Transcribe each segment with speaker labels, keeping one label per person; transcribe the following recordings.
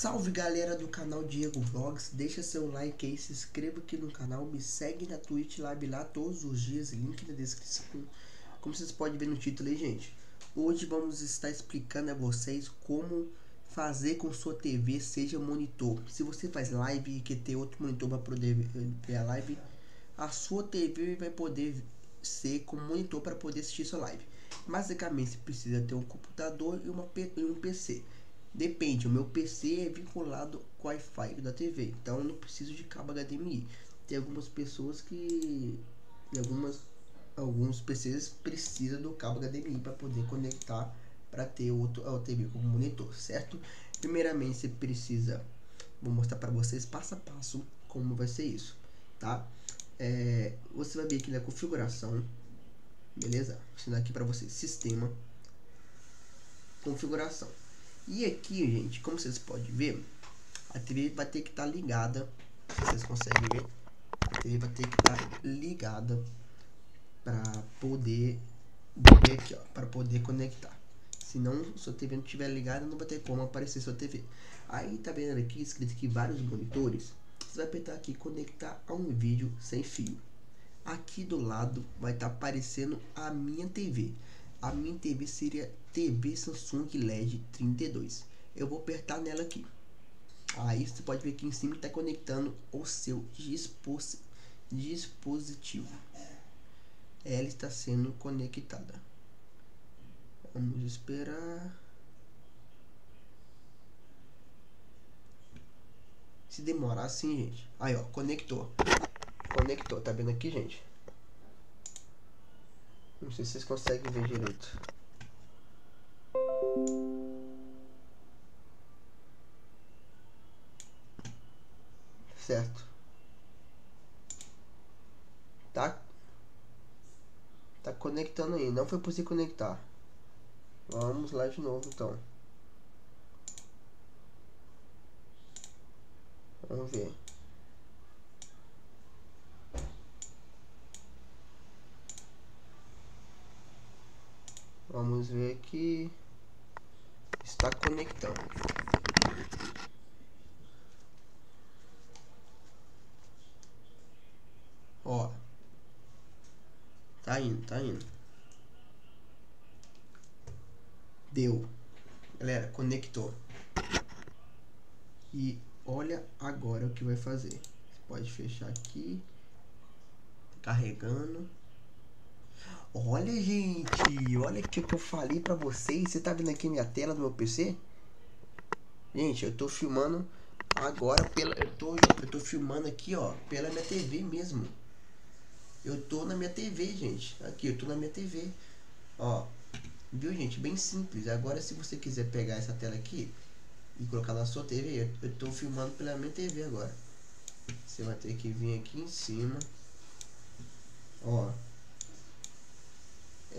Speaker 1: Salve galera do canal Diego Vlogs, deixa seu like aí, se inscreva aqui no canal, me segue na Twitch Live lá todos os dias, link na descrição. Como vocês podem ver no título aí, gente, hoje vamos estar explicando a vocês como fazer com sua TV seja monitor. Se você faz live e quer ter outro monitor para poder ver a live, a sua TV vai poder ser como monitor para poder assistir sua live. Basicamente, você precisa ter um computador e, uma, e um PC. Depende, o meu PC é vinculado com Wi-Fi da TV, então eu não preciso de cabo HDMI. Tem algumas pessoas que algumas alguns PCs precisam do cabo HDMI para poder conectar para ter outro a TV como monitor, certo? Primeiramente, você precisa vou mostrar para vocês passo a passo como vai ser isso, tá? É, você vai vir aqui na configuração, beleza? Vou ensinar aqui para vocês, sistema, configuração. E aqui, gente, como vocês podem ver, a TV vai ter que estar tá ligada. Vocês conseguem ver? A TV vai ter que estar tá ligada para poder aqui, ó, para poder conectar. Se não, sua TV não estiver ligada, não vai ter como aparecer sua TV. Aí tá vendo aqui escrito aqui vários monitores. Você vai apertar aqui conectar a um vídeo sem fio. Aqui do lado vai estar tá aparecendo a minha TV a minha TV seria TV Samsung LED 32. Eu vou apertar nela aqui. Aí você pode ver que em cima está conectando o seu dispos dispositivo. Ela está sendo conectada. Vamos esperar. Se demorar assim, gente. Aí, ó, conectou. Conectou, tá vendo aqui, gente? Não sei se vocês conseguem ver direito. Certo. Tá? Tá conectando aí. Não foi possível conectar. Vamos lá de novo então. Vamos ver. Vamos ver que está conectando. Ó. Tá indo, tá indo. Deu. Galera, conectou. E olha agora o que vai fazer. Você pode fechar aqui. Carregando. Olha, gente, olha o que eu falei pra vocês. Você tá vendo aqui minha tela do meu PC? Gente, eu tô filmando agora pela. Eu tô, eu tô filmando aqui, ó, pela minha TV mesmo. Eu tô na minha TV, gente. Aqui, eu tô na minha TV. Ó, viu, gente? Bem simples. Agora, se você quiser pegar essa tela aqui e colocar na sua TV, eu, eu tô filmando pela minha TV agora. Você vai ter que vir aqui em cima. Ó,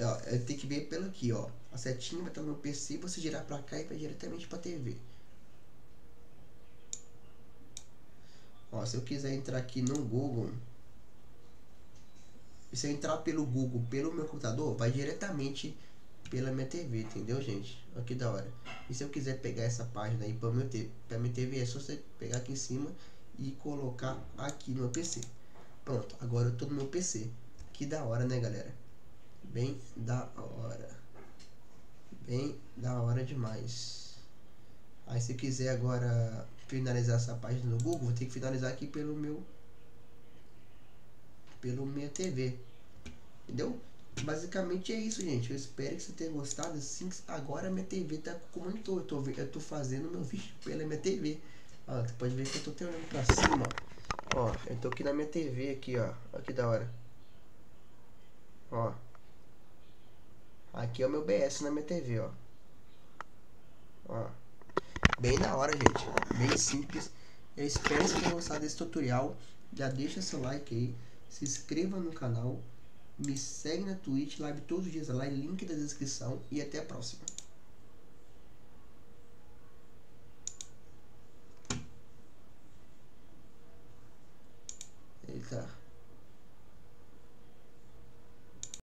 Speaker 1: ó, tem que ver pelo aqui, ó. A setinha vai estar no PC, você girar para cá e vai diretamente para TV. Ó, se eu quiser entrar aqui no Google, se eu entrar pelo Google, pelo meu computador, vai diretamente pela minha TV, entendeu, gente? Olha que da hora. E se eu quiser pegar essa página aí para para minha TV, é só você pegar aqui em cima e colocar aqui no meu PC. Pronto, agora eu tô no meu PC. Que da hora, né, galera? Bem da hora. Bem da hora demais. Aí se quiser agora finalizar essa página no Google, vou ter que finalizar aqui pelo meu pelo minha TV. Entendeu? Basicamente é isso, gente. Eu espero que você tenha gostado. Assim, agora minha TV tá com monitor. Eu tô, eu tô fazendo meu vídeo pela minha TV. Ó, você pode ver que eu tô olhando pra cima. Ó, eu tô aqui na minha TV aqui, ó. Olha que da hora. Ó. Aqui é o meu BS na minha TV, ó. Ó. Bem da hora, gente. Bem simples. Eu espero que tenham gostado desse tutorial. Já deixa seu like aí. Se inscreva no canal. Me segue na Twitch, live todos os dias lá, link da descrição. E até a próxima. Eita.